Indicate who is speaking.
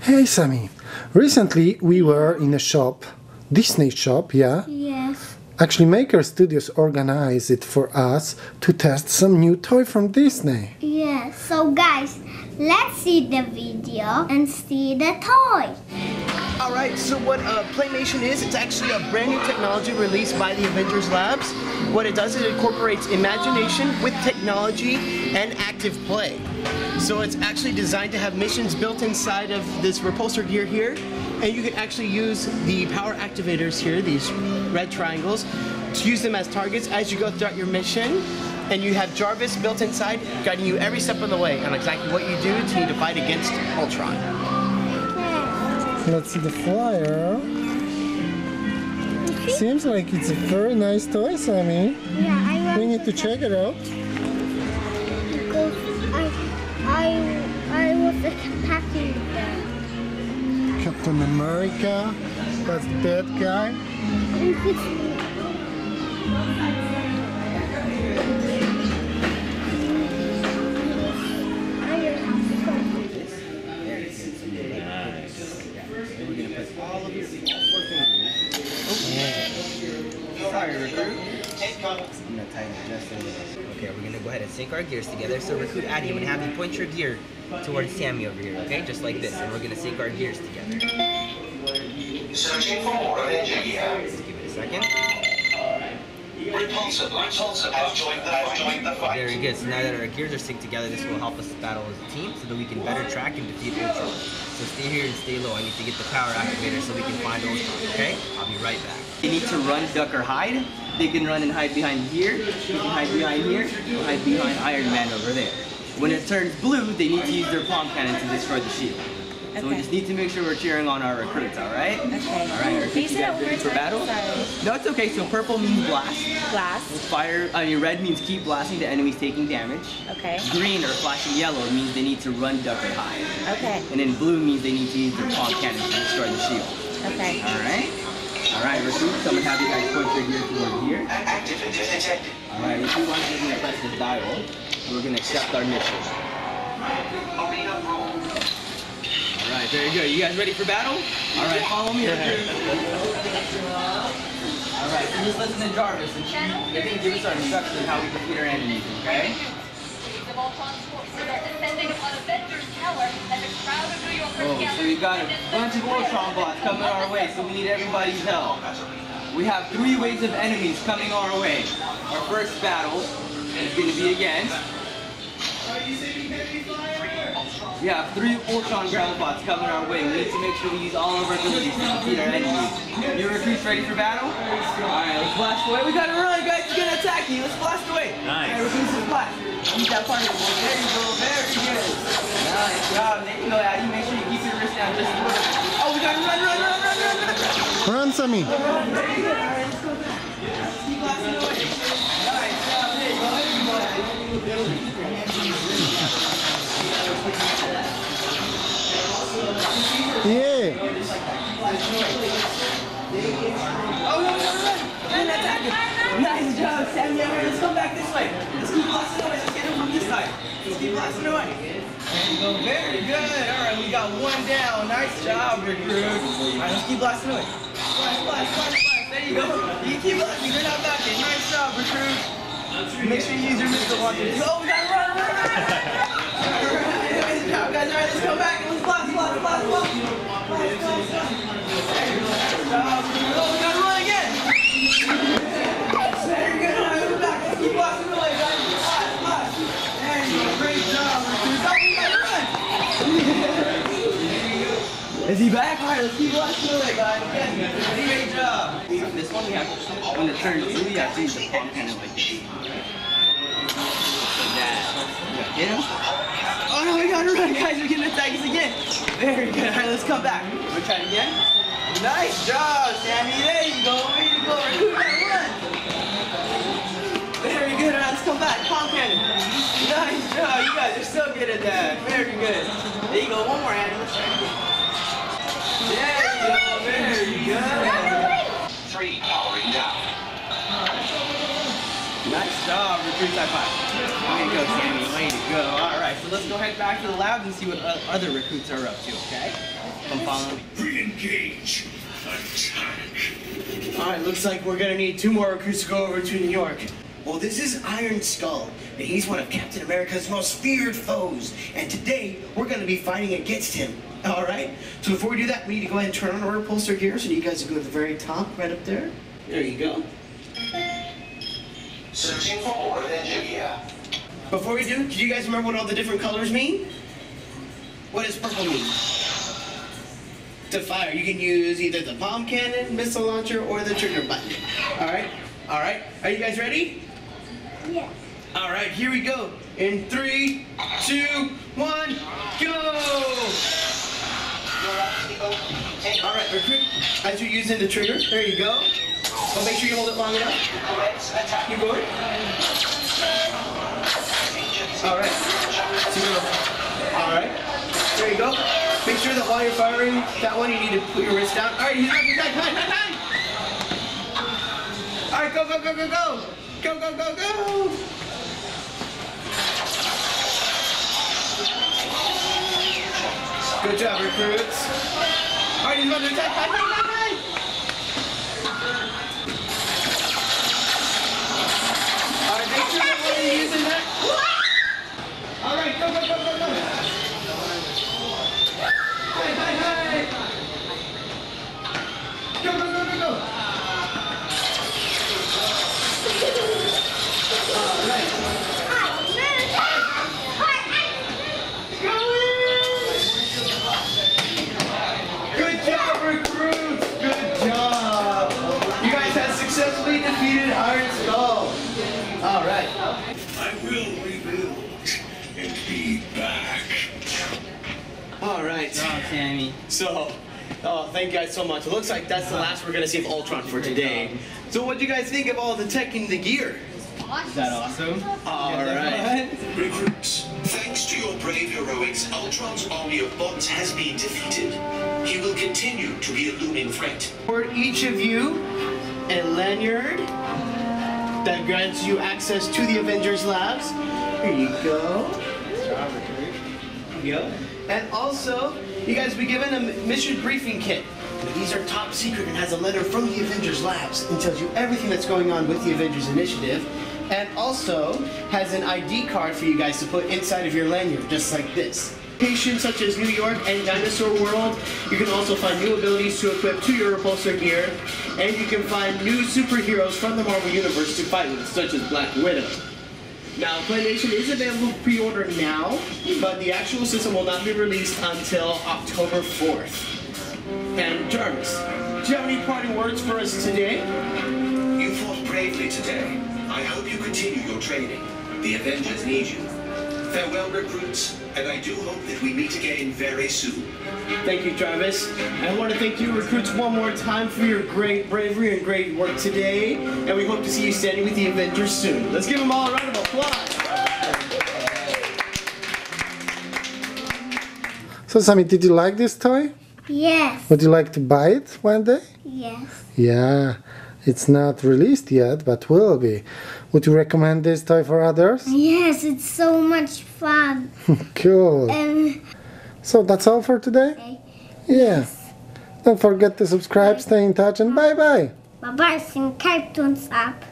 Speaker 1: Hey Sammy, recently we were in a shop, Disney shop, yeah?
Speaker 2: Yes.
Speaker 1: Actually, Maker Studios organized it for us to test some new toy from Disney.
Speaker 2: Yes. So guys, let's see the video and see the toy.
Speaker 3: All right, so what uh, Playmation is, it's actually a brand new technology released by the Avengers Labs. What it does is it incorporates imagination with technology and active play. So it's actually designed to have missions built inside of this repulsor gear here, and you can actually use the power activators here, these red triangles, to use them as targets as you go throughout your mission. And you have Jarvis built inside, guiding you every step of the way on exactly what you do to need to fight against Ultron.
Speaker 1: Let's see the flyer. Seems like it's a very nice toy, Sammy.
Speaker 2: Yeah, I want
Speaker 1: We need to check it out.
Speaker 2: I, I, was that.
Speaker 1: Captain America, that's that guy.
Speaker 2: If it's
Speaker 4: Sorry, I'm gonna tighten it just a little. Okay, we're gonna go ahead and sync our gears together. So recruit Addy, I'm gonna have you point your gear towards Sammy over here, okay? Just like this, and we're gonna sync our gears together.
Speaker 5: Searching for more of Avenger gear.
Speaker 4: Give it a second.
Speaker 5: Joined the fight. Joined the fight.
Speaker 4: Very good. So now that our gears are synced together, this will help us battle as a team so that we can better track and defeat Ultron. So stay here and stay low. I need to get the power activator so we can find Ultron, okay? I'll be right back. They need to run, duck, or hide. They can run and hide behind here. They can hide behind here. Hide behind Iron Man over there. When it turns blue, they need to use their palm cannon to destroy the shield. So we just need to make sure we're cheering on our recruits, all right?
Speaker 6: Okay.
Speaker 4: All right, recruits,
Speaker 6: you
Speaker 4: guys ready for battle?
Speaker 6: Sorry.
Speaker 4: No, it's okay. So purple means blast.
Speaker 6: Glass.
Speaker 4: Fire, I mean red means keep blasting the enemies taking damage.
Speaker 6: Okay.
Speaker 4: Green or flashing yellow means they need to run, duck, or hide.
Speaker 6: Okay.
Speaker 4: And then blue means they need to use their palm cannon to destroy the shield.
Speaker 6: Okay.
Speaker 4: Alright? Alright, recruits, I'm gonna have you guys point your gear toward here.
Speaker 5: Activity detected.
Speaker 4: Alright, recruit once we're gonna press the dial, and we're gonna accept our mission.
Speaker 5: Arena roll.
Speaker 4: Alright, very good. You guys ready for battle? Alright, follow me. Alright, so just listen to Jarvis and she, they're give us our instructions on how we defeat our enemies, okay? Oh, so we've got a bunch of Ultron bots coming our way, so we need everybody's help. We have three waves of enemies coming our way. Our first battle is going to be against. We have three Ultron ground bots coming our way. We need to make sure we use all of our abilities to defeat our enemies. Your recruits ready for battle? Alright, let's blast away. We gotta run, guys. He's gonna attack you. Let's blast away. Nice. Alright, recruits, let's blast. Use that part of it. There you go. Very good. Nice job. There you go, Addy. Make sure you keep your wrist down just a little bit. Oh, we gotta run, run, run, run, run, run.
Speaker 1: Run, Sammy.
Speaker 4: Keep blasting away. Nice job. There you go.
Speaker 1: Yeah.
Speaker 4: Oh, no, no, attack him! Nice job, Sammy. Let's come back this way. Let's keep blasting away. Let's get him from this side. Let's keep blasting away. Go. Very good. All right, we got one down. Nice job, recruit. All right, let's keep blasting away. Blast, blast, blast, blast. There you go. You keep blasting. They're not back yet. Nice job, recruit. Make sure you use your missile launcher. Oh, we gotta run, run, run, run. All right, nice guys. All right, let's come back and let's. There you go. Nice. Oh, we gotta run again. Very good. All right, we're back. Let's keep blasting away, guys. Blast, blast. There you go. Great job. recruits. We gotta run. Is he back? All right, let's keep blasting away, guys. Again, great job. This one we have, when it turns blue, we have to use the palm cannon like this. Like that. Yeah, Get him? No, we gotta run, guys. We're getting attacked again. Very good. All right, let's come back. We're trying again. Nice job, Sammy. There you go. Way to go. Gotta run. Very good. All right, let's come back. Palm cannon. Nice job. You guys are so good at that. Very good. There you go. One more, Annie. Let's try it again. There you go. Very good.
Speaker 5: Three powering down.
Speaker 4: Nice job, recruits high five. Way to go, Sammy. Way to go. All right, so let's go head back to the lab and see what o- other recruits are up to, okay? Come follow me.
Speaker 5: Re-engage. Attack.
Speaker 3: All right, looks like we're gonna need two more recruits to go over to New York.
Speaker 6: Well, this is Iron Skull, and he's one of Captain America's most feared foes. And today, we're going to be fighting against him. All right? So before we do that, we need to go ahead and turn on our repulsor gear. So you guys can go to the very top, right up there. There you go.
Speaker 5: Searching for more Avenger gear.
Speaker 3: Before we do, do you guys remember what all the different colors mean? What does purple mean? To fire, you can use either the palm cannon, missile launcher, or the trigger button. All right? All right. Are you guys ready?
Speaker 2: Yes.
Speaker 3: All right, here we go. In three, two, one, go! All right, recruit. As you're using the trigger, there you go. But make sure you hold it long enough. Keep going. All right. All right. There you go. Make sure that while you're firing that one, you need to put your wrist down. All right, he's back, he's back, time, time, time. All right, go, go, go, go, go. Go, go, go, go. Good job, recruits. All right, he's about to attack. Time, time, time, time. All right, make sure that when you're using that. All right, go, go, go, go, go. Hey, hey, hey. Go, go, go, go, go. All right. Good job, recruits! Good job! You guys have successfully defeated Iron Skull. All right.
Speaker 5: I will rebuild and be back.
Speaker 3: All right.
Speaker 4: Good job, Sammy.
Speaker 3: So, oh, thank you guys so much. It looks like that's the last we're gonna see of Ultron for today. So, what do you guys think of all the tech and the gear?
Speaker 4: Is that awesome?
Speaker 3: All right.
Speaker 5: Recruits, thanks to your brave heroics, Ultron's army of bots has been defeated. He will continue to be a looming threat.
Speaker 3: For each of you, a lanyard that grants you access to the Avengers Labs. Here you go. Here you go. And also, you guys will be given a mission briefing kit. These are top secret and has a letter from the Avengers Labs and tells you everything that's going on with the Avengers Initiative. And also has an ID card for you guys to put inside of your lanyard, just like this. Locations such as New York and Dinosaur World, you can also find new abilities to equip to your repulsor gear, and you can find new superheroes from the Marvel Universe to fight with, such as Black Widow. Now, Playmation is available pre-order now, but the actual system will not be released until October 4th. And Jarvis, do you have any parting words for us today?
Speaker 5: You fought bravely today. I hope you continue your training. The Avengers need you. Farewell, recruits, and I do hope that we meet again very soon.
Speaker 3: Thank you, Jarvis. I want to thank you, recruits, one more time for your great bravery and great work today. And we hope to see you standing with the Avengers soon. Let's give them all a round of applause.
Speaker 1: So, Sammy, did you like this toy?
Speaker 2: Yes.
Speaker 1: Would you like to buy it one day?
Speaker 2: Yes.
Speaker 1: Yeah, it's not released yet, but will be. Would you recommend this toy for others?
Speaker 2: Yes, it's so much fun.
Speaker 1: Cool.
Speaker 2: And
Speaker 1: So that's all for today? Yeah. Don't forget to subscribe, stay in touch, and bye bye.
Speaker 2: bye bye, sing cartoons up.